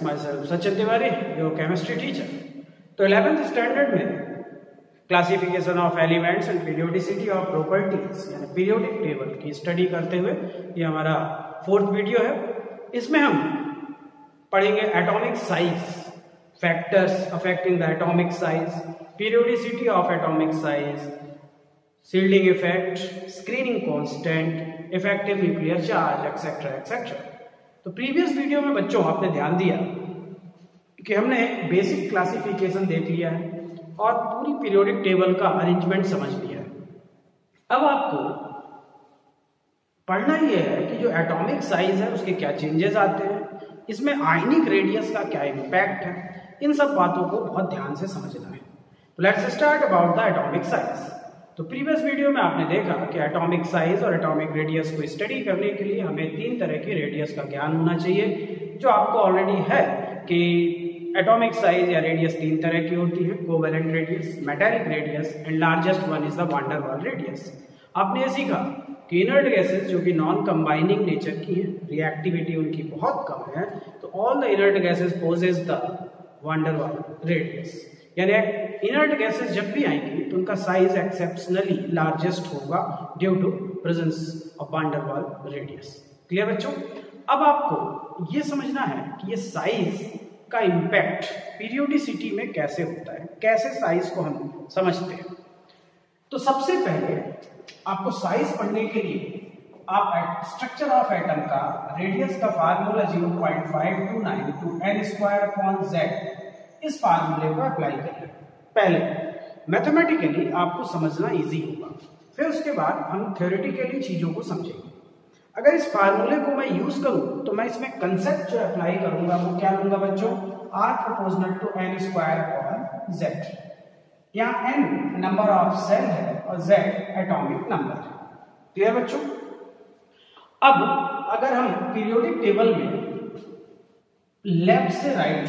Self Sachin Tiwari your chemistry teacher तो eleventh standard में classification of elements and periodicity of properties यानी periodic table की study करते हुए ये हमारा फोर्थ वीडियो है। इसमें हम पढ़ेंगे atomic size factors affecting the atomic size periodicity of atomic size shielding effect screening constant effective nuclear charge etcetera etcetera तो प्रीवियस वीडियो में बच्चों, आपने ध्यान दिया कि हमने बेसिक क्लासिफिकेशन देख लिया है और पूरी पीरियोडिक टेबल का अरेंजमेंट समझ लिया है। अब आपको पढ़ना यह है कि जो एटॉमिक साइज़ है, उसके क्या चेंजेस आते हैं? इसमें आयनिक रेडियस का क्या इम्पैक्ट है? इन सब बातों को बहुत ध्यान से समझना है। Let's start about the atomic size तो प्रीवियस वीडियो में आपने देखा कि एटॉमिक साइज़ और एटॉमिक रेडियस को स्टडी करने के लिए हमें तीन तरह के रेडियस का ज्ञान होना चाहिए, जो आपको ऑलरेडी है कि एटॉमिक साइज़ या रेडियस तीन तरह की होती है covalent radius metallic radius and largest one is the van der Waals radius आपने ये सीखा कि इनर्ट गैसेस जो कि नॉन कंबाइनिंग नेचर की हैं रिएक्टिविटी उनकी बहुत कम है तो all the inert gases possess the van der Waals radius यानी इनर्ट गैसेस जब भी आएँगी तो उनका साइज़ एक्सेप्शनली लार्जेस्ट होगा due to presence of van der Waals radius clear बच्चों? अब आपको ये समझना है कि ये साइज़ का इंपैक्ट पीरियोडिसिटी में कैसे होता है, कैसे साइज़ को हम समझते हैं। तो सबसे पहले आपको साइज़ पढ़ने के लिए आप स्ट्रक्चर ऑफ़ एटम का रेडियस का formula 0.529 to N square upon Z इस फार्मूले को अप्लाई करिए पहले मैथमेटिकली आपको समझना इजी होगा। फिर उसके बाद हम थ्योरेटिकली चीज़ों को समझेंगे। अगर इस फार्मूले को मैं यूज़ करूँ तो मैं इसमें कंसेप्ट जो अप्लाई करूँगा, वो क्या लूँगा बच्चों? R proportional to N square upon Z यहाँ एन नंबर ऑफ़ सेल है और जेड एटॉमिक नंबर क्लियर बच्चों? अब अगर हम पीरियोडिक टेबल में लेफ़्ट से राइट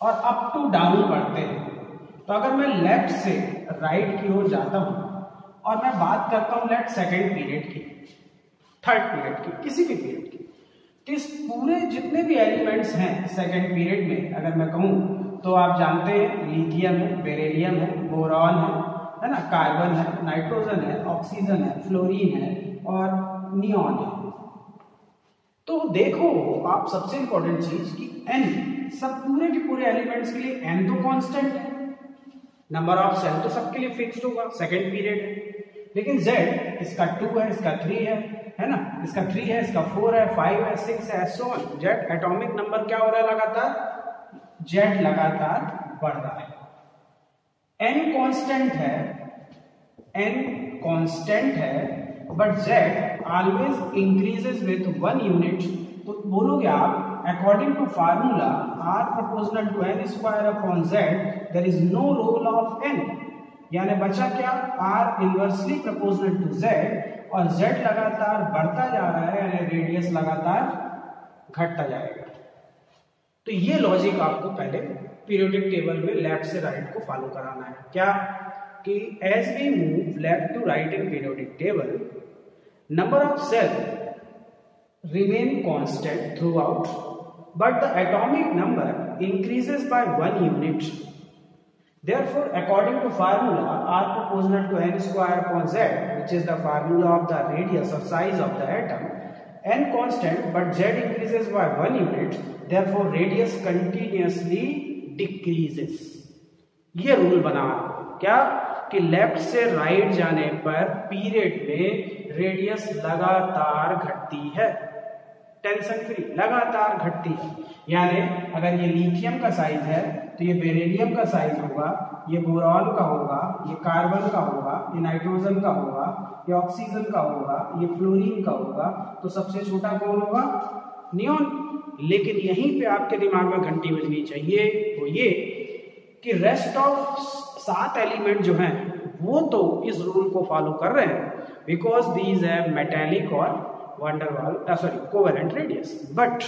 और अप टू डाउन बढ़ते हैं। तो अगर मैं लेफ़्ट से राइट की ओर जाता हूँ और मैं बात करता हूँ लेफ़्ट सेकेंड पीरियड की थर्ड पीरियड की, किसी भी पीरियड की तो इस पूरे जितने भी एलिमेंट्स हैं सेकेंड पीरियड में, अगर मैं कहूँ तो आप जानते हैं लिथियम है बेरेलियम है बोरॉन है है ना? कार्बन है नाइट्रोजन है ऑक्सीजन है फ्लोरीन है और नियॉन है। तो देखो आप सबसे इंपॉर्टेंट चीज़ कि एन सब पूरे के पूरे एलिमेंट्स के लिए एन तो कांस्टेंट है। नंबर ऑफ़ सेल तो सबके लिए फिक्स्ड होगा सेकेंड पीरियड है। लेकिन जेड इसका टू है, इसका थ्री है है ना? इसका थ्री है, इसका फोर है फाइव है सिक्स है सो जेड एटॉमिक नंबर क्या हो रहा है लगातार? जेड लगातार बढ़ रहा है। एन कांस्टेंट है एन कांस्टेंट है but Z always increases with one unit तो बोलोगे आप according to formula R proportional to N square upon Z there is no role of N यानी बचा क्या? R inversely proportional to Z और Z लगातार बढ़ता जा रहा है, यानी रेडियस लगातार घटता जाएगा। तो ये लॉजिक आपको पहले पीरियोडिक टेबल में लेफ़्ट से राइट को फॉलो कराना है। क्या? कि as we move left to right in periodic table number of cell remain constant throughout but the atomic number increases by one unit therefore according to formula r proportional to n square upon z which is the formula of the radius or size of the atom n constant but z increases by one unit therefore radius continuously decreases ये rule बना क्या कि left से right जाने पर period में radius लगातार घटती है टेंशन फ्री लगातार घटती। है यानी अगर ये लिथियम का साइज़ है तो ये बेरेलियम का साइज़ होगा, ये बोरॉन का होगा, ये कार्बन का होगा, ये नाइट्रोजन का होगा, ये ऑक्सीजन का होगा, ये फ्लोरीन का होगा तो सबसे छोटा कौन होगा? नियोन लेकिन यहीं पे आपके दिमाग में घंटी बजनी चाहिए वो ये कि रेस्ट ऑफ़ सात एलिमेंट जो हैं, वो तो इस रूल को फॉलो कर रहे हैं बिकॉज़ दीज है मेटेलिक और van der Waals sorry covalent radius but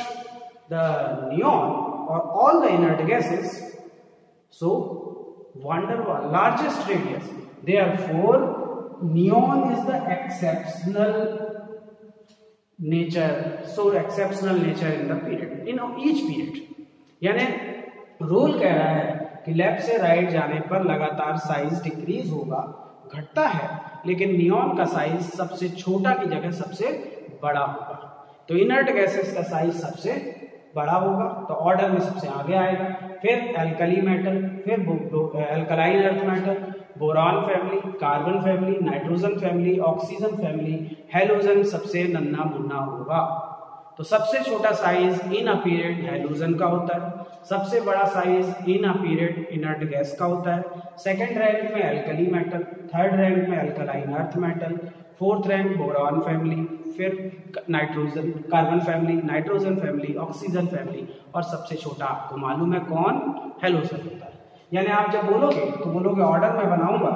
the neon और all the inert gases so van der Waals largest radius they are for neon is the exceptional nature, so exceptional nature in the period, in each period. यानी rule कह रहा है कि left से right जाने पर लगातार साइज़ डिक्रीज होगा, घटता है, लेकिन नियॉन का साइज़ सबसे छोटा की जगह सबसे बड़ा होगा। तो इनर्ट गैसेस का साइज़ सबसे बड़ा होगा तो ऑर्डर में सबसे आगे आएगा। फिर एल्कली मेटल फिर alkaline earth metal boron family carbon family nitrogen family oxygen family halogen सबसे नन्ना मुन्ना होगा। तो सबसे छोटा size in a period halogen का होता है। सबसे बड़ा size in a period inert gas का होता है। सेकेंड रैंक में एल्कली मेटल थर्ड रैंक में alkaline earth metal fourth rank boron family फिर nitrogen, carbon family, nitrogen family, oxygen family, और सबसे छोटा आपको मालूम है कौन? हेलोजन होता है। यानी आप जब बोलोगे तो बोलोगे, ऑर्डर में बनाऊँगा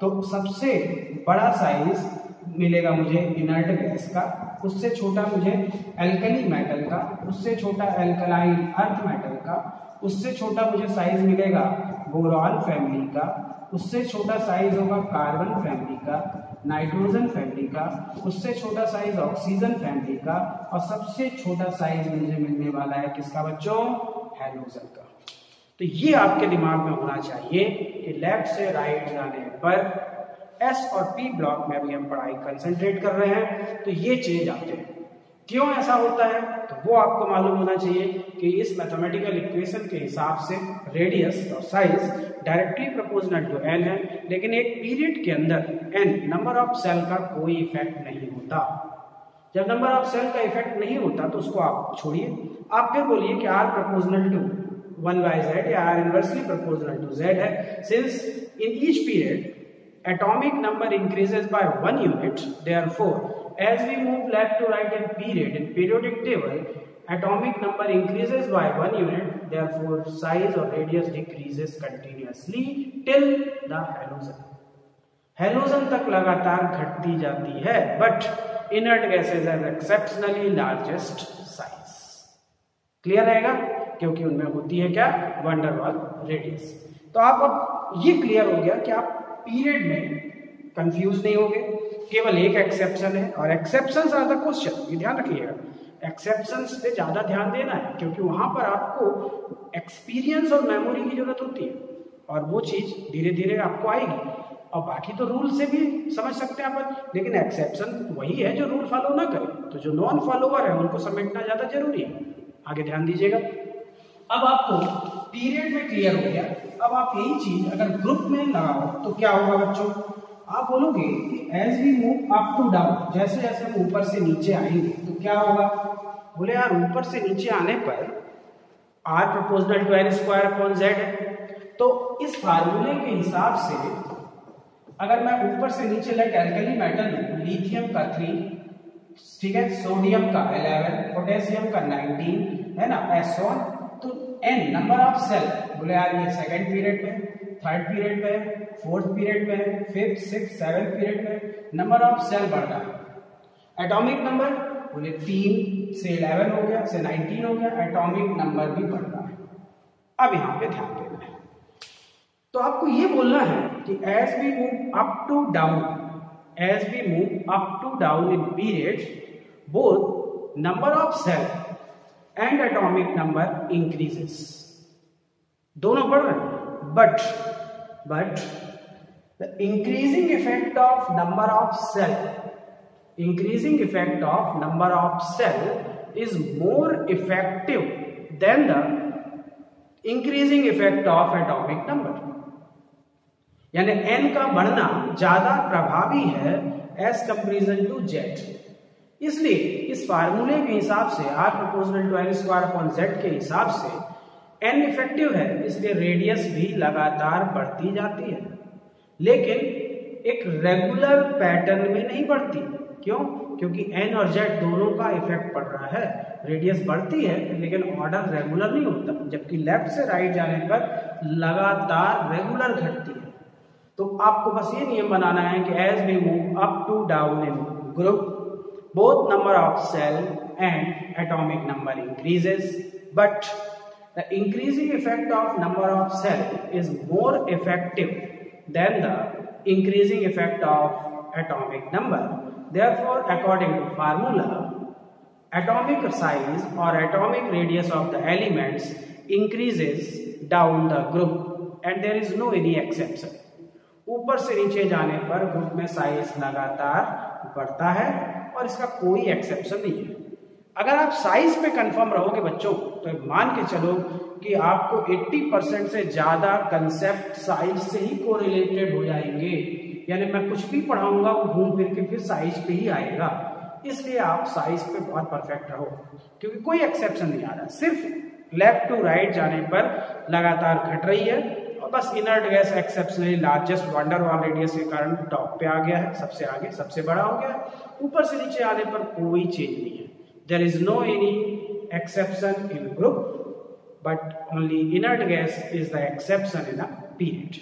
तो सबसे बड़ा साइज़ मिलेगा मुझे इनर्ट गैस का, उससे छोटा मुझे एल्कली मेटल का, उससे छोटा एल्कलाइन अर्थ मेटल का, उससे छोटा मुझे साइज़ मिलेगा बोरॉन फैमिली का, उससे छोटा साइज़ होगा कार्बन फैमिली का नाइट्रोजन फैमिली का, उससे छोटा साइज़ ऑक्सीजन फैमिली का और सबसे छोटा साइज़ मुझे मिलने वाला है किसका बच्चों? हेलोजन का। तो ये आपके दिमाग में होना चाहिए कि लेफ़्ट से राइट जाने पर एस और पी ब्लॉक में अभी हम पढ़ाई कंसंट्रेट कर रहे हैं। तो ये चेंज आते हैं। क्यों ऐसा होता है? तो वो आपको मालूम होना चाहिए कि इस मैथमेटिकल इक्वेशन के हिसाब से रेडियस और size directly proportional to N है लेकिन एक पीरियड के अंदर एन नंबर ऑफ़ सेल का कोई इफ़ेक्ट नहीं होता। जब नंबर ऑफ़ सेल का इफ़ेक्ट नहीं होता तो उसको आप छोड़िए। आप फिर बोलिए कि R proportional to one by Z या R inversely proportional to Z है। Since in each period atomic number increases by one unit. Therefore, as we move left to right in period, in periodic table, atomic number increases by one unit. Therefore, size or radius decreases continuously till the halogen. हेलोजन तक लगातार घटती जाती है but inert gases are exceptionally largest size clear रहेगा क्योंकि उनमें होती है क्या वंडरवाल रेडियस तो आप अब ये क्लियर हो गया कि आप पीरियड में कंफ्यूज नहीं होगे केवल एक एक्सेप्शन है और एक्सेप्शन आर द क्वेश्चन ये ध्यान रखिएगा। एक्सेप्शन पे ज़्यादा ध्यान देना है, क्योंकि वहाँ पर आपको एक्सपीरियंस और मेमोरी की ज़रूरत होती है और वो चीज़ धीरे धीरे आपको आएगी। और बाकी तो रूल से भी समझ सकते हैं अपन, लेकिन एक्सेप्शन वही है जो रूल फॉलो ना करे। तो जो नॉन फॉलोवर है, उनको समेटना ज़्यादा ज़रूरी है। आगे ध्यान दीजिएगा। अब आपको पीरियड में क्लियर हो गया। अब आप यही चीज़ अगर ग्रुप में लगाओ तो क्या होगा बच्चों? आप बोलोगे as we move up to down जैसे जैसे हम ऊपर से नीचे आएँगे तो क्या होगा? बोले यार, ऊपर से नीचे आने पर r proportional to n square upon Z है। तो इस फार्मूले के हिसाब से अगर मैं ऊपर से नीचे लाइक एल्कली मेटल लिथियम का थ्री ठीक है? सोडियम का इलेवन पोटेशियम का नाइनटीन है ना? एस वन तो एन नंबर ऑफ़ सेल बोले यार, ये सेकंड पीरियड में थर्ड पीरियड में फोर्थ पीरियड में फिफ्थ सिक्स सेवेंथ पीरियड में नंबर ऑफ़ सेल बढ़ रहा है। एटॉमिक नंबर बोले तीन से इलेवन हो गया, से नाइनटीन हो गया एटॉमिक नंबर भी बढ़ रहा है। अब यहाँ पे ध्यान देना है। तो आपको ये बोलना है कि as we move up to down as we move up to down in period both number of shell and atomic number increases दोनों बढ़ रहे हैं। But but the increasing effect of number of shell increasing effect of number of shell is more effective than the increasing effect of atomic number यानी n का बढ़ना ज़्यादा प्रभावी है एज कंपेरिजन टू जेड इसलिए इस फार्मूले के हिसाब से r proportional to n square upon Z के हिसाब से एन इफ़ेक्टिव है, इसलिए रेडियस भी लगातार बढ़ती जाती है। लेकिन एक रेगुलर पैटर्न में नहीं बढ़ती। क्यों? क्योंकि एन और जेड दोनों का इफ़ेक्ट पड़ रहा है। रेडियस बढ़ती है, लेकिन ऑर्डर रेगुलर नहीं होता, जबकि लेफ़्ट से राइट जाने पर लगातार रेगुलर घटती है। तो आपको बस ये नियम बनाना है कि as we move up to down in group both number of cell and atomic number increases, but the increasing effect of number of cell is more effective than the increasing effect of atomic number therefore according to formula atomic size or atomic radius of the elements increases down the group and there is no any exception ऊपर से नीचे जाने पर group में size लगातार बढ़ता है और इसका कोई एक्सेप्शन नहीं है अगर आप साइज़ पे कंफर्म रहोगे बच्चों तो मान के चलो कि आपको 80 परसेंट से ज़्यादा कंसेप्ट साइज़ से ही कोरिलेटेड हो जाएँगे। यानी मैं कुछ भी पढ़ाऊँगा, वो घूम फिर के फिर साइज़ पे ही आएगा। इसलिए आप साइज़ पे बहुत परफेक्ट रहो, क्योंकि कोई एक्सेप्शन नहीं आ रहा। सिर्फ़ लेफ़्ट टू राइट जाने पर लगातार घट रही है, और बस inert gas exceptionally largest van der Waals radius के कारण टॉप पे आ गया है, सबसे आगे, सबसे बड़ा हो गया। ऊपर से नीचे आने पर कोई चेंज नहीं है। There is no any exception in group but only inert gas is the exception in a period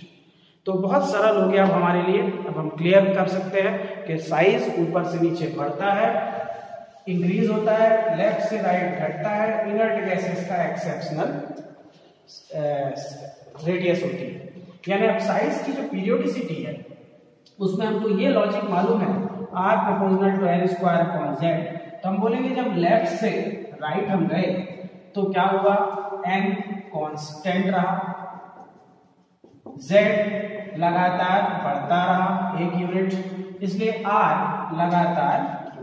तो बहुत सरल हो गया अब हमारे लिए। अब हम क्लियर कर सकते हैं कि साइज़ ऊपर से नीचे बढ़ता है इंक्रीज होता है लेफ़्ट से राइट घटता है इनर्ट गैसेस का एक्सेप्शनल रेडियस होती है। यानी अब साइज़ की जो पीरियोडिसिटी है, उसमें हमको ये लॉजिक मालूम है r proportional to n square upon Z तो हम बोलेंगे जब लेफ़्ट से राइट हम गए तो क्या हुआ? एन कांस्टेंट रहा। जेड लगातार बढ़ता रहा एक यूनिट इसलिए आर लगातार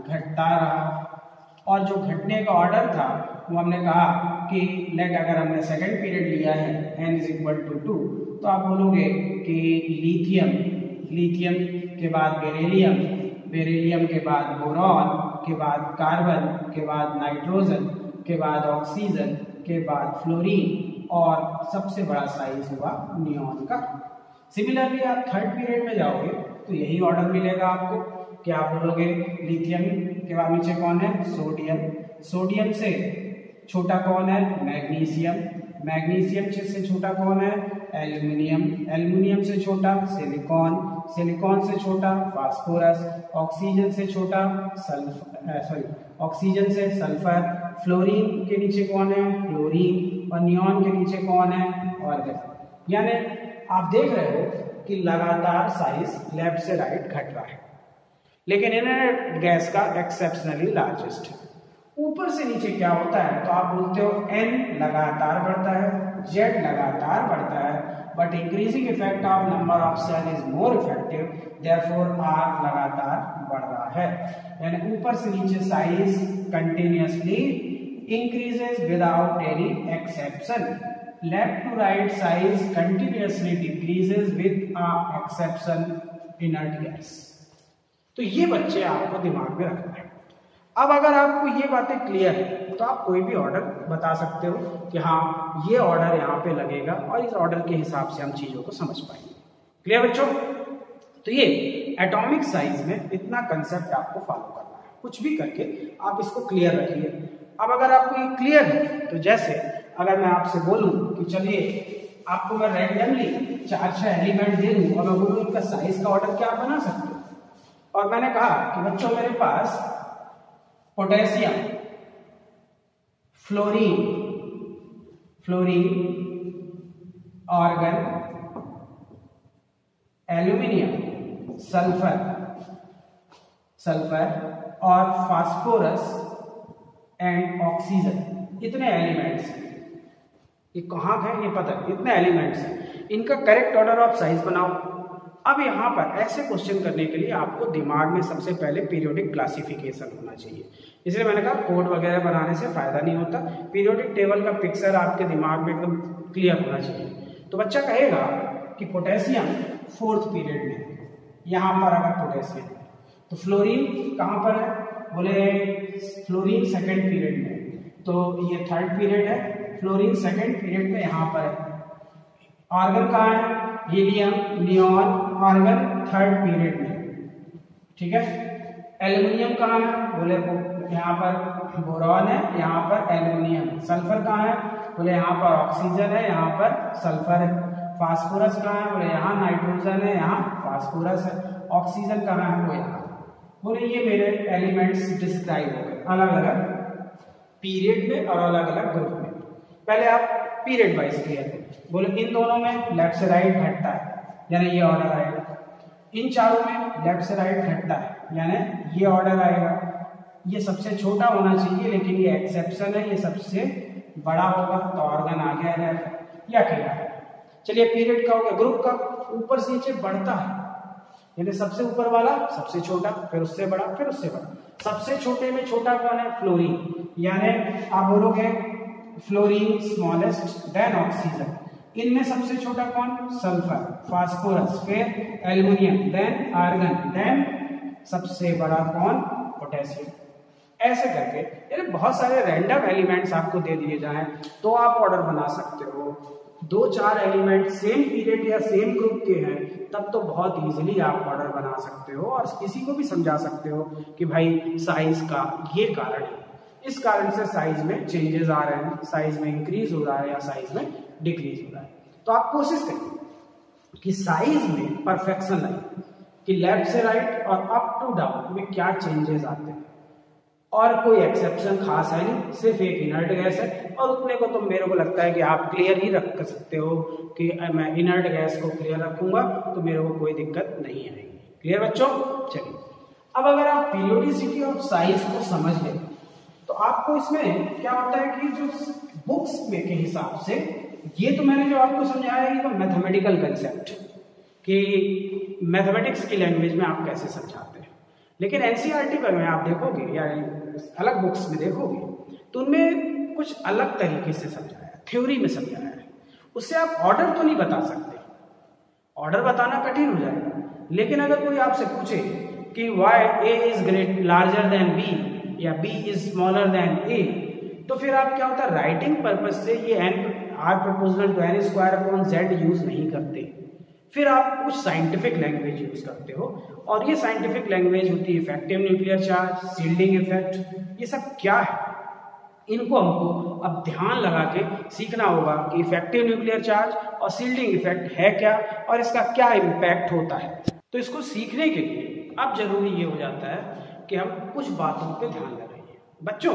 घटता रहा। और जो घटने का ऑर्डर था, वो हमने कहा कि लेट अगर हमने सेकंड पीरियड लिया है n is equal to two तो आप बोलोगे कि लिथियम लिथियम के बाद बेरेलियम बेरेलियम के बाद बोरॉन के बाद कार्बन के बाद नाइट्रोजन के बाद ऑक्सीजन के बाद फ्लोरीन और सबसे बड़ा साइज़ हुआ नियॉन का। सिमिलरली आप थर्ड पीरियड में जाओगे तो यही ऑर्डर मिलेगा आपको। कि आप बोलोगे? लिथियम के बाद नीचे कौन है? सोडियम सोडियम से छोटा कौन है? मैग्नीशियम मैग्नीशियम से छोटा कौन है? एल्यूमिनियम एल्यूमिनियम से छोटा सिलिकॉन सिलिकॉन से छोटा, फास्फोरस, ऑक्सीजन से छोटा सल्फ़र सॉरी ऑक्सीजन से सल्फ़र, फ्लोरीन के नीचे कौन है? फ्लोरीन, और नियॉन के नीचे कौन है? ऑर्गन। यानी आप देख रहे हो कि लगातार साइज़ लेफ़्ट से राइट घट रहा है। लेकिन इनर गैस का एक्सेप्शनली लार्जेस्ट है ऊपर से नीचे क्या होता है? तो आप बोलते हो एन लगातार बढ़ता है जेड लगातार बढ़ता है। Increasing effect of number of shell is more effective therefore r लगातार बढ़ रहा है। यानी ऊपर से नीचे size continuously increases without any exception left to right size continuously decreases with a exception inert gas तो ये बच्चे आपको दिमाग में रखना है। अब अगर आपको ये बातें क्लियर है तो आप कोई भी ऑर्डर बता सकते हो कि हाँ ये ऑर्डर यहाँ पे लगेगा और इस ऑर्डर के हिसाब से हम चीज़ों को समझ पाएँगे। क्लियर बच्चों? तो ये एटॉमिक साइज़ में इतना कंसेप्ट आपको फॉलो करना है। कुछ भी करके आप इसको क्लियर रखिए। अब अगर आपको ये क्लियर है तो जैसे अगर मैं आपसे बोलूँ कि चलिए, आपको मैं रैंडमली चार छह एलिमेंट दे दूँ और मैं बोलूँ इनका साइज़ का ऑर्डर क्या आप बना सकते हो? और मैंने कहा कि बच्चों, मेरे पास potassium, fluorine fluorine, argon, aluminium, sulphur sulphur और फास्फोरस एंड ऑक्सीजन। इतने एलिमेंट्स ये कहाँ है? ये पता इतने एलिमेंट्स हैं। इनका करेक्ट ऑर्डर ऑफ़ साइज़ बनाओ। अब यहाँ पर ऐसे क्वेश्चन करने के लिए आपको दिमाग में सबसे पहले पीरियोडिक क्लासिफिकेशन होना चाहिए। इसलिए मैंने कहा कोड वगैरह बनाने से फ़ायदा नहीं होता। पीरियोडिक टेबल का पिक्चर आपके दिमाग में एकदम क्लियर होना चाहिए। तो बच्चा कहेगा कि पोटेशियम फोर्थ पीरियड में, यहाँ पर अगर पोटेशियम तो फ्लोरीन कहाँ पर है? बोले फ्लोरीन सेकेंड पीरियड में। तो ये थर्ड पीरियड है फ्लोरीन सेकेंड पीरियड में यहाँ पर है। ऑर्गन कहाँ है? Helium neon argon third period में। ठीक है? एल्यूमिनियम कहाँ है? बोले, यहाँ पर बोरॉन है, यहाँ पर एल्यूमिनियम। सल्फ़र कहाँ है? बोले, यहाँ पर ऑक्सीजन है, यहाँ पर सल्फ़र है। फास्फोरस कहाँ है? बोले, यहाँ नाइट्रोजन है, यहाँ फास्फोरस है। ऑक्सीजन कहाँ है? वो यहाँ। बोले, ये मेरे एलिमेंट्स डिस्क्राइब हो गए। अलग अलग पीरियड में और अलग अलग ग्रुप में। पहले आप पीरियड वाइज क्लियर बोले, इन दोनों में लेफ़्ट से राइट घटता है। यानी ये ऑर्डर आएगा। इन चारों में लेफ़्ट से राइट घटता है, यानी ये ऑर्डर आएगा। ये सबसे छोटा होना चाहिए, लेकिन ये एक्सेप्शन है, ये सबसे बड़ा होगा तो ऑर्गन आ गया ये अकेला है चलिए पीरियड का हो गया ग्रुप का। ऊपर से नीचे बढ़ता है, यानी सबसे ऊपर वाला, सबसे छोटा, फिर उससे बड़ा, फिर उससे बड़ा। सबसे छोटे में छोटा कौन है? फ्लोरीन यानी आप बोलोगे फ्लोरीन स्मॉलेस्ट देन ऑक्सीजन इनमें सबसे छोटा कौन? सल्फ़र, फास्फोरस, फिर एल्यूमिनियम देन आर्गन देन सबसे बड़ा कौन? पोटेशियम। ऐसे करके, यानी बहुत सारे रैंडम एलिमेंट्स आपको दे दिए जाएँ तो आप ऑर्डर बना सकते हो। दो चार एलिमेंट सेम पीरियड या सेम ग्रुप के हैं, तब तो बहुत इजीली आप ऑर्डर बना सकते हो और किसी को भी समझा सकते हो कि भाई साइज़ का ये कारण है। इस कारण से साइज़ में चेंजेस आ रहे हैं साइज़ में इंक्रीज हो रहा है या साइज़ में डिक्रीज हो रहा है। तो आप कोशिश करिए कि साइज़ में परफेक्शन लाइए, कि लेफ़्ट से राइट और अप टू डाउन में क्या चेंजेस आते हैं। और कोई एक्सेप्शन खास है नहीं, सिर्फ़ एक इनर्ट गैस है। और उतने को तो मेरे को लगता है कि आप क्लियर ही रख सकते हो कि मैं इनर्ट गैस को क्लियर रखूँगा तो मेरे को कोई दिक्कत नहीं आएगी। क्लियर बच्चों? चलिए। अब अगर आप पीरियोडिसिटी ऑफ़ साइज़ को समझ लें तो आपको इसमें क्या होता है कि जो बुक्स में के हिसाब से ये तो मैंने जो आपको समझाया है तो मैथमेटिकल कंसेप्ट कि मैथमेटिक्स की लैंग्वेज में आप कैसे समझाते हैं। लेकिन एनसीईआरटी पर में आप देखोगे, या अलग बुक्स में देखोगे तो उनमें कुछ अलग तरीके से समझाया थ्योरी में समझाया है। उससे आप ऑर्डर तो नहीं बता सकते। ऑर्डर बताना कठिन हो जाएगा। लेकिन अगर कोई आपसे पूछे कि why A is great larger than B या B is smaller than A तो फिर आप क्या होता है राइटिंग पर्पज से ये n r proportional to n square upon Z use नहीं करते। फिर आप कुछ साइंटिफिक लैंग्वेज यूज़ करते हो, और ये साइंटिफिक लैंग्वेज होती है effective nuclear charge shielding effect ये सब क्या है? इनको हमको अब ध्यान लगा के सीखना होगा कि इफ़ेक्टिव न्यूक्लियर चार्ज और सील्डिंग इफ़ेक्ट है क्या, और इसका क्या इम्पैक्ट होता है। तो इसको सीखने के लिए अब ज़रूरी ये हो जाता है कि हम कुछ बातों पे ध्यान लगाइए। बच्चों,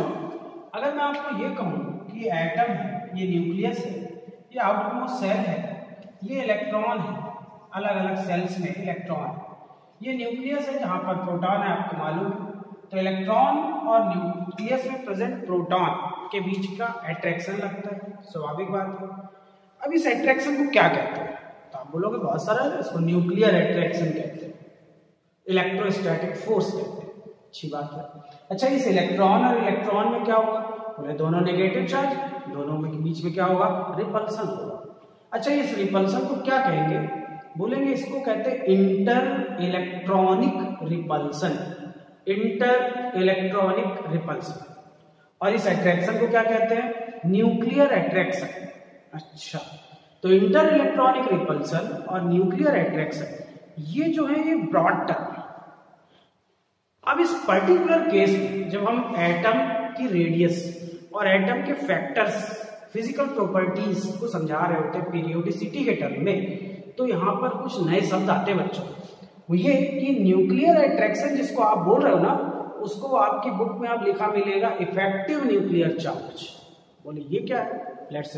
अगर मैं आपको ये कहूँ कि एटम है ये न्यूक्लियस है, ये आउटमोस्ट सेल है, ये इलेक्ट्रॉन है अलग अलग सेल्स में इलेक्ट्रॉन। ये न्यूक्लियस है जहाँ पर प्रोटॉन है, आपको मालूम। तो इलेक्ट्रॉन और न्यूक्लियस में प्रेजेंट प्रोटॉन के बीच का अट्रैक्शन लगता है, स्वाभाविक बात है। अब इस अट्रैक्शन को क्या कहते हैं? तो आप बोलोगे, बहुत सारा है, इसको न्यूक्लियर अट्रैक्शन कहते हैं। इलेक्ट्रोस्टैटिक फोर्स कहते हैं। अच्छी बात है। अच्छा इस इलेक्ट्रॉन और इलेक्ट्रॉन में क्या होगा? बोले, दोनों नेगेटिव चार्ज दोनों में, बीच में क्या होगा? रिपल्सन होगा. अच्छा इस रिपल्सन को क्या कहेंगे? बोलेंगे, इसको कहते हैं inter electronic repulsion inter electronic repulsion और इस अट्रैक्शन को क्या कहते हैं? न्यूक्लियर अट्रैक्शन अच्छा तो इंटर इलेक्ट्रॉनिक रिपल्सन और न्यूक्लियर अट्रैक्शन ये जो है, ये ब्रॉड टर्म अब इस पर्टिकुलर केस में, जब हम एटम की रेडियस और एटम के फैक्टर्स फ़िज़िकल प्रॉपर्टीज़ को समझा रहे होते हैं पीरियोडिसिटी के टर्म में। तो यहाँ पर कुछ नए शब्द आते हैं बच्चों। वो ये कि न्यूक्लियर अट्रैक्शन जिसको आप बोल रहे हो ना, उसको आपकी बुक में आप लिखा मिलेगा इफ़ेक्टिव न्यूक्लियर चार्ज बोले, ये क्या है? लेट्स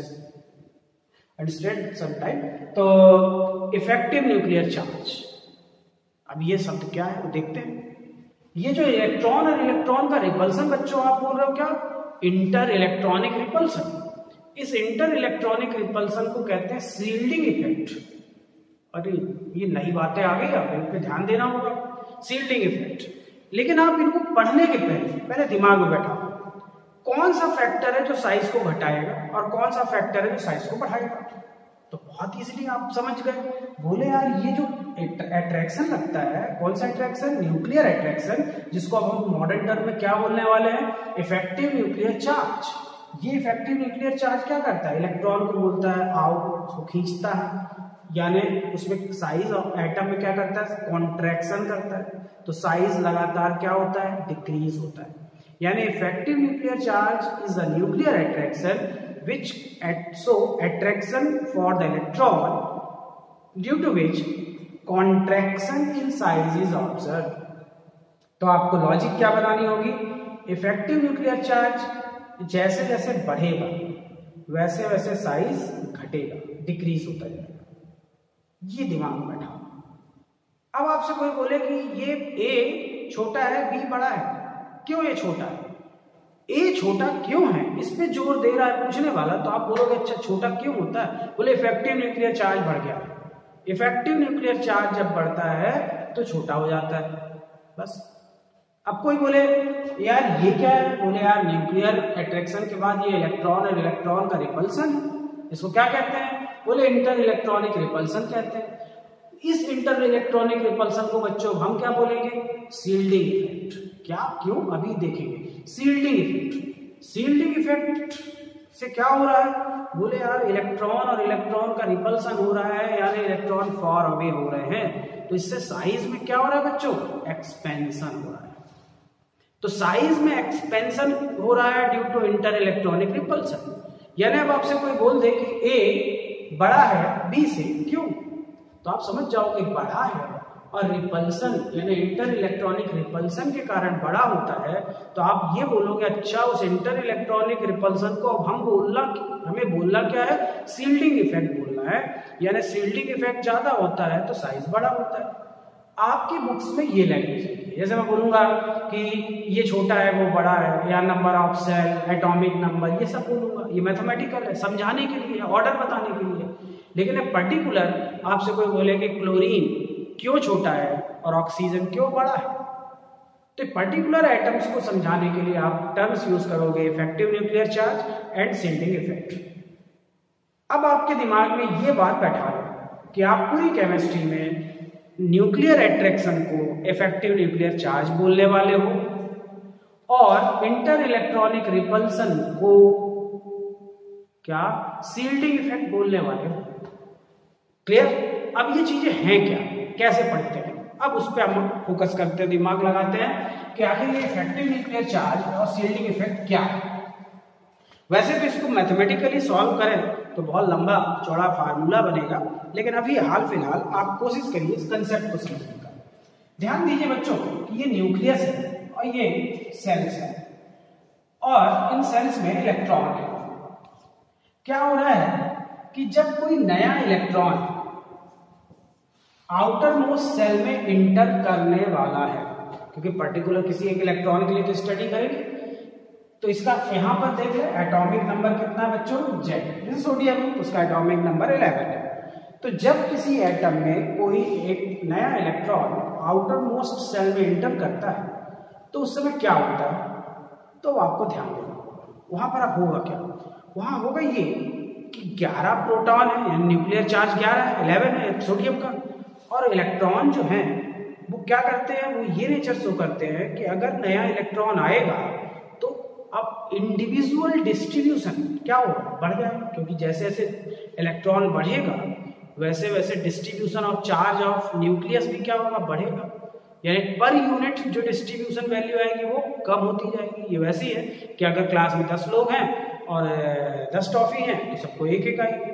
अंडरस्टैंड समटाइम तो इफ़ेक्टिव न्यूक्लियर चार्ज अब ये शब्द क्या है? वो देखते हैं। ये जो इलेक्ट्रॉन और इलेक्ट्रॉन का रिपल्सन बच्चों, आप बोल रहे हो क्या? इंटर इलेक्ट्रॉनिक रिपल्सन इस इंटर इलेक्ट्रॉनिक रिपल्सन को कहते हैं सील्डिंग इफ़ेक्ट अरे, ये नई बातें आ गई अब इन पे ध्यान देना होगा। सील्डिंग इफ़ेक्ट लेकिन आप इनको पढ़ने के पहले पहले दिमाग में बैठा कौन सा फैक्टर है जो साइज़ को घटाएगा और कौन सा फैक्टर है जो साइज़ को बढ़ाएगा? तो बहुत इजीली आप समझ गए। बोले, यार, ये जो अट्रैक्शन लगता है, कौन सा अट्रैक्शन न्यूक्लियर अट्रैक्शन जिसको अब हम मॉडर्न टर्म में क्या बोलने वाले हैं? इफ़ेक्टिव न्यूक्लियर चार्ज ये इफ़ेक्टिव न्यूक्लियर चार्ज क्या करता है? इलेक्ट्रॉन को बोलता है, आओ, उसको खींचता है। यानी उसमें साइज़ ऑफ़ एटम में क्या करता है? कॉन्ट्रैक्शन करता है। तो साइज़ लगातार क्या होता है? डिक्रीज होता है। यानी effective nuclear charge is a nuclear attraction which so attraction for the electron due to which contraction in size is observe तो आपको लॉजिक क्या बनानी होगी? इफ़ेक्टिव न्यूक्लियर चार्ज जैसे जैसे बढ़ेगा, वैसे वैसे साइज़ घटेगा डिक्रीज होता जाएगा। ये दिमाग में बैठा अब आपसे कोई बोले कि ये ए छोटा है बी बड़ा है। क्यों ये छोटा है? ए छोटा क्यों है? इस पे ज़ोर दे रहा है पूछने वाला तो आप बोलोगे अच्छा छोटा क्यों होता है? बोले इफ़ेक्टिव न्यूक्लियर चार्ज बढ़ गया। इफ़ेक्टिव न्यूक्लियर चार्ज जब बढ़ता है तो छोटा हो जाता है। बस। अब कोई बोले, यार, ये क्या है? बोले, यार न्यूक्लियर अट्रैक्शन के बाद ये इलेक्ट्रॉन और इलेक्ट्रॉन का रिपल्सन इसको क्या कहते हैं? बोले इंटर इलेक्ट्रॉनिक रिपल्सन कहते हैं। इस इंटर इलेक्ट्रॉनिक रिपल्सन को बच्चों, हम क्या बोलेंगे? सील्डिंग इफ़ेक्ट क्या? क्यों? अभी देखेंगे। सील्डिंग इफ़ेक्ट सील्डिंग इफ़ेक्ट से क्या हो रहा है? बोले, यार इलेक्ट्रॉन और इलेक्ट्रॉन का रिपल्सन हो रहा है यानी इलेक्ट्रॉन फॉर अवे हो रहे हैं। तो इससे साइज़ में क्या हो रहा है बच्चों? एक्सपेंशन हो रहा है। तो साइज़ में एक्सपेंशन हो रहा है due to inter electronic repulsion यानी अब आपसे कोई बोल दे कि ए बड़ा है बी से क्यों? तो आप समझ जाओगे बड़ा है और रिपल्सन यानी इंटर इलेक्ट्रॉनिक रिपल्सन के कारण बड़ा होता है तो आप ये बोलोगे अच्छा उस इंटर इलेक्ट्रॉनिक रिपल्सन को अब हम बोलना, हमें बोलना क्या है? सील्डिंग इफ़ेक्ट बोलना है। यानी सील्डिंग इफ़ेक्ट ज़्यादा होता है तो साइज़ बड़ा होता है। आपकी बुक्स में ये लैंग्वेज है। जैसे मैं बोलूँगा कि ये छोटा है, वो बड़ा है, या number of shell atomic number ये सब बोलूँगा। ये मैथमेटिकल है, समझाने के लिए ऑर्डर बताने के लिए। लेकिन पर्टिकुलर आपसे कोई बोले कि क्लोरीन क्यों छोटा है और ऑक्सीजन क्यों बड़ा है? तो पर्टिकुलर एटम्स को समझाने के लिए आप टर्म्स यूज़ करोगे effective nuclear charge and shielding effect अब आपके दिमाग में ये बात बैठा है कि आप पूरी केमिस्ट्री में न्यूक्लियर एट्रैक्शन को इफ़ेक्टिव न्यूक्लियर चार्ज बोलने वाले हो और इंटर इलेक्ट्रॉनिक रिपल्सन को क्या? सील्डिंग इफ़ेक्ट बोलने वाले हो। क्लियर अब ये चीज़ें हैं क्या? कैसे पढ़ते हैं? अब उस पर हम फोकस करते हैं दिमाग लगाते हैं कि आखिर ये इफ़ेक्टिव न्यूक्लियर चार्ज और सील्डिंग इफ़ेक्ट क्या है? वैसे तो इसको मैथमेटिकली सॉल्व करें तो बहुत लंबा, चौड़ा फार्मूला बनेगा, लेकिन अभी हाल फ़िलहाल आप कोशिश करिए इस कंसेप्ट को समझने का। ध्यान दीजिए बच्चों कि ये न्यूक्लियस है और ये सेल्स है और इन सेल्स में इलेक्ट्रॉन है। क्या हो रहा है कि जब कोई नया इलेक्ट्रॉन आउटर मोस्ट सेल में इंटर करने वाला है। क्योंकि पर्टिकुलर किसी एक इलेक्ट्रॉन के लिए तो स्टडी करेंगे। तो इसका यहाँ पर देख ले एटॉमिक नंबर कितना बच्चों? जेड सोडियम उसका एटॉमिक नंबर इलेवन है। तो जब किसी एटम में कोई एक नया इलेक्ट्रॉन आउटर मोस्ट सेल में इंटर करता है तो उस समय क्या होता है? तो आपको ध्यान देना वहाँ पर आप होगा क्या? वहाँ होगा ये कि 11 प्रोटॉन है न्यूक्लियर चार्ज 11 है 11 है सोडियम का। और इलेक्ट्रॉन जो है, वो क्या करते हैं? वो ये नेचर शो करते हैं कि अगर नया इलेक्ट्रॉन आएगा तो अब इंडिविजुअल डिस्ट्रीब्यूशन क्या होगा? बढ़ जाएगा। क्योंकि जैसे जैसे इलेक्ट्रॉन बढ़ेगा वैसे वैसे distribution of charge of nucleus भी क्या होगा? बढ़ेगा। यानी पर यूनिट जो डिस्ट्रीब्यूशन वैल्यू आएगी, वो कम होती जाएगी। ये वैसी है कि अगर क्लास में दस लोग हैं और दस टॉफी हैं तो सबको एक एक आएगी।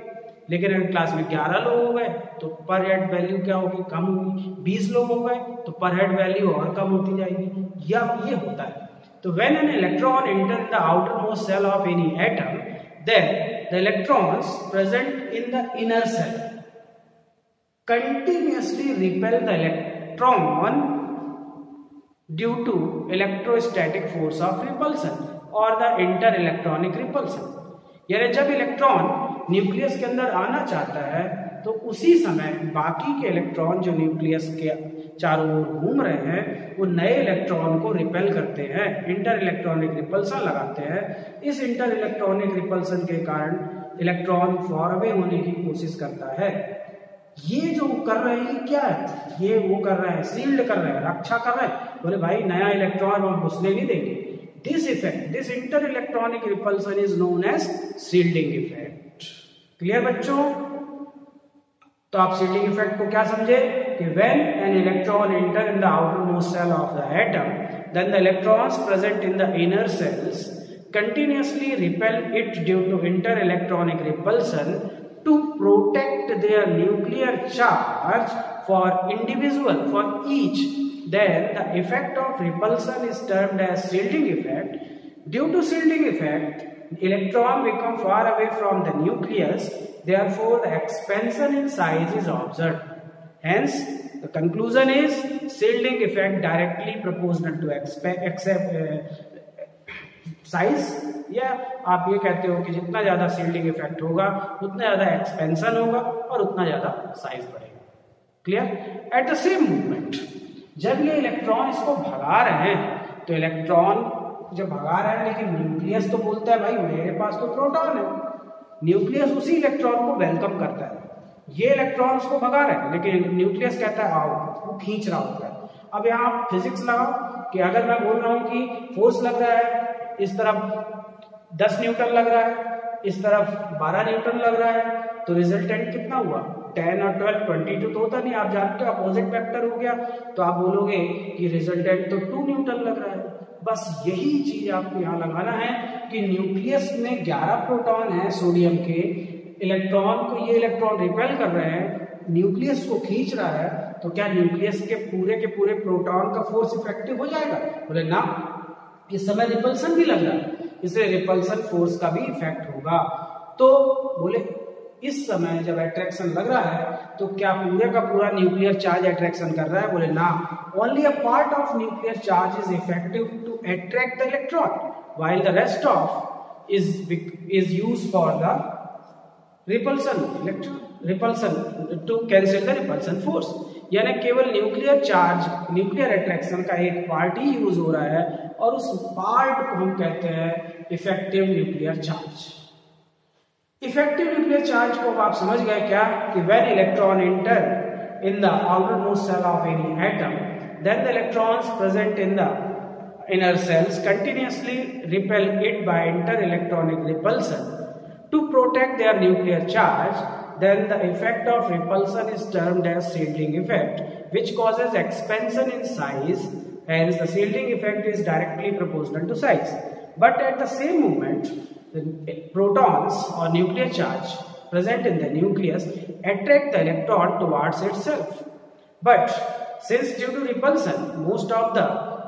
लेकिन अगर क्लास में 11 लोग हो गए तो पर हेड वैल्यू क्या होगी? कम होगी। 20 लोग हो गए तो पर हेड वैल्यू और कम होती जाएगी। या ये होता है। तो when an electron enter the outer most shell of any atom then the electrons present in the inner shell continuously repel the electron due to electrostatic force of repulsion और the inter electronic repulsion यानी जब electron nucleus के अंदर आना चाहता है तो उसी समय बाकी के इलेक्ट्रॉन जो न्यूक्लियस के चारों ओर घूम रहे हैं, वो नए इलेक्ट्रॉन को रिपेल करते हैं इंटर इलेक्ट्रॉनिक रिपल्सन लगाते हैं। इस इंटर इलेक्ट्रॉनिक रिपल्सन के कारण इलेक्ट्रॉन फॉर अवे होने की कोशिश करता है। ये जो कर रहे हैं क्या है? ये वो कर रहा है, सील्ड कर रहे हैं, रक्षा कर रहे हैं। बोले, भाई, नया इलेक्ट्रॉन हम घुसने नहीं देंगे। This effect this inter electronic repulsion is known as shielding effect clear बच्चों? तो आप सीटिंग इफ़ेक्ट को क्या समझे? कि when an electron enter in the outer most shell of the atom then the electrons present in the inner shells continuously repel it due to inter electronic repulsion to protect their nuclear charge for individual for each then the effect of repulsion is termed as shielding effect due to shielding effect electron become far away from the nucleus Therefore, the expansion in size is observed. Hence, the conclusion is shielding effect directly proportional to accept size या आप ये कहते हो कि जितना ज़्यादा shielding effect होगा उतना ज़्यादा एक्सपेंशन होगा और उतना ज़्यादा साइज़ बढ़ेगा clear at the same movement जब ये इलेक्ट्रॉन इसको भगा रहे हैं तो इलेक्ट्रॉन जब भगा रहा है, लेकिन न्यूक्लियस तो बोलता है, भाई, मेरे पास तो प्रोटॉन है। न्यूक्लियस उसी इलेक्ट्रॉन को वेलकम करता है। ये इलेक्ट्रॉन उसको भगा रहे हैं, लेकिन न्यूक्लियस कहता है, आओ, वो खींच रहा होता है। अब यहाँ फिजिक्स लगाओ कि अगर मैं बोल रहा हूँ कि फोर्स लग रहा है, इस तरफ़ 10 न्यूटन लग रहा है, इस तरफ़ 12 न्यूटन लग रहा है तो रिजल्टेंट कितना हुआ? 10 और 12 22 तो होता नहीं। आप जानते हो अपोजिट वेक्टर हो गया। तो आप बोलोगे कि रिजल्टेंट तो 2 न्यूटन लग रहा है। बस यही चीज़ आपको यहाँ लगाना है कि न्यूक्लियस में 11 प्रोटॉन है सोडियम के। इलेक्ट्रॉन को ये इलेक्ट्रॉन रिपेल कर रहे हैं, न्यूक्लियस को खींच रहा है तो क्या न्यूक्लियस के पूरे के पूरे प्रोटॉन का फोर्स इफ़ेक्टिव हो जाएगा? बोले, ना, इस समय रिपल्सन भी लग रहा है, इसलिए रिपल्सन फोर्स का भी इफ़ेक्ट होगा। तो बोले इस समय जब अट्रैक्शन लग रहा है तो क्या पूरे का पूरा न्यूक्लियर चार्ज अट्रैक्शन कर रहा है? बोले, ना only a part of nuclear charge is effective to attract the electron while the rest of is is use for the repulsion electron repulsion to cancel the repulsion force यानी केवल nuclear charge nuclear attraction का एक part ही use हो रहा है, और उस part को हम कहते हैं effective nuclear charge effective nuclear charge को आप समझ गए क्या कि when electron enter in the outermost cell of any atom then the electrons present in the inner cells continuously repel it by inter-electronic repulsion to protect their nuclear charge then the effect of repulsion is termed as shielding effect which causes expansion in size hence the shielding effect is directly proportional to size but at the same moment the protons or nuclear charge present in the nucleus attract the electron towards itself. But since due to repulsion, most of the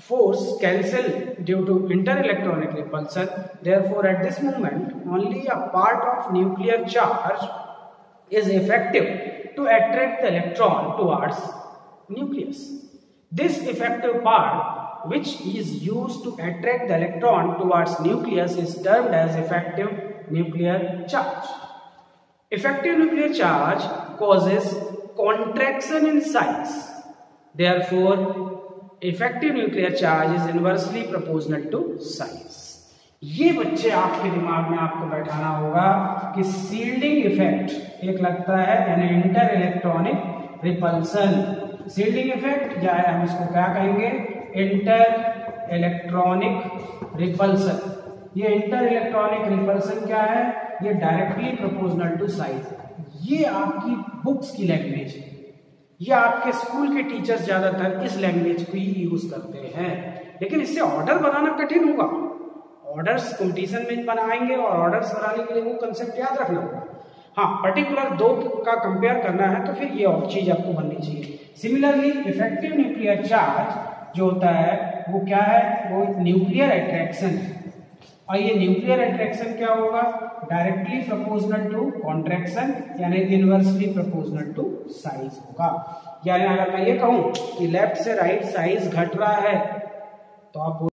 force cancel due to interelectronic repulsion, therefore at this moment only a part of nuclear charge is effective to attract the electron towards nucleus. This effective part which is used to attract the electron towards nucleus is termed as effective nuclear charge. Effective nuclear charge causes contraction in size. Therefore, effective nuclear charge is inversely proportional to size. ये बच्चे आपके दिमाग में आपको बैठाना होगा कि shielding effect एक लगता है यानी inter electronic repulsion shielding effect या हम इसको क्या कहेंगे इंटर इलेक्ट्रॉनिक रिपल्सन। ये इंटर इलेक्ट्रॉनिक रिपल्सन क्या है? ये डायरेक्टली प्रोपोर्शनल टू साइज़ ये आपकी बुक्स की लैंग्वेज है। ये आपके स्कूल के टीचर्स ज़्यादातर इस लैंग्वेज को ही यूज़ करते हैं। लेकिन इससे ऑर्डर बनाना कठिन होगा। ऑर्डर्स कंपटीशन में बनाएँगे और ऑर्डर्स बनाने के लिए वो कंसेप्ट याद रखना होगा। हाँ पर्टिकुलर दो का कंपेयर करना है तो फिर ये और चीज़ आपको बननी चाहिए। सिमिलरली इफ़ेक्टिव न्यूक्लियर चार्ज जो होता है, वो क्या है? वो न्यूक्लियर अट्रैक्शन और ये न्यूक्लियर अट्रैक्शन क्या होगा? डायरेक्टली प्रपोजनल टू कॉन्ट्रैक्शन यानी इनवर्सली प्रपोजनल टू साइज़ होगा. यानी अगर मैं ये कहूँ कि लेफ़्ट से राइट साइज़ घट रहा है तो आप